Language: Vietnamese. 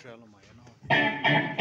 trail of my own.